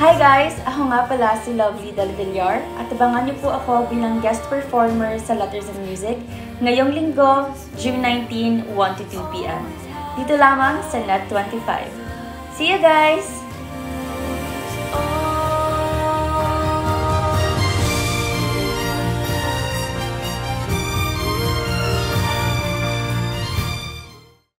Hi guys! Ako nga pala si Lovely Del Villar at abangan niyo po ako bilang guest performer sa Letters and Music ngayong linggo, June 19, 1 to 2 p.m. Dito lamang sa Net25. See you guys!